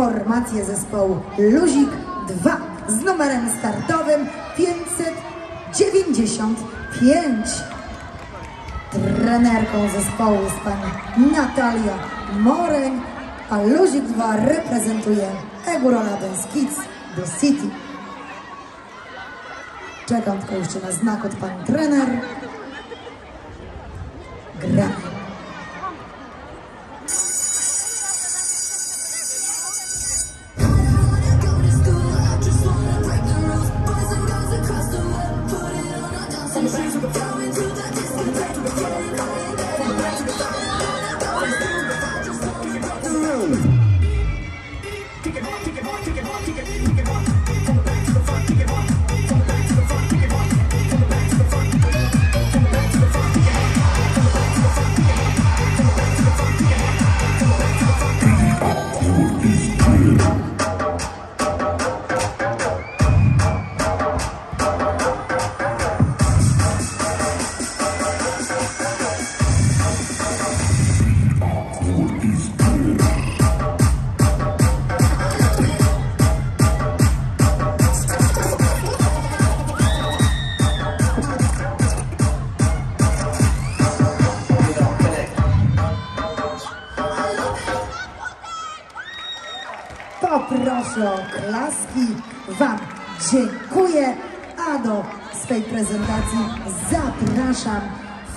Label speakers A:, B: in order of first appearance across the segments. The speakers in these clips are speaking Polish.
A: formację zespołu Luzik 2 z numerem startowym 595. Trenerką zespołu jest pani Natalia Moreń, a Luzik 2 reprezentuje Eguroladen Kids do City. Czekam tylko jeszcze na znak od pani trener. Gramy. Poproszę o klaski. Wam dziękuję, a do swej prezentacji zapraszam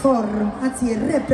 A: formację reprezentacyjną.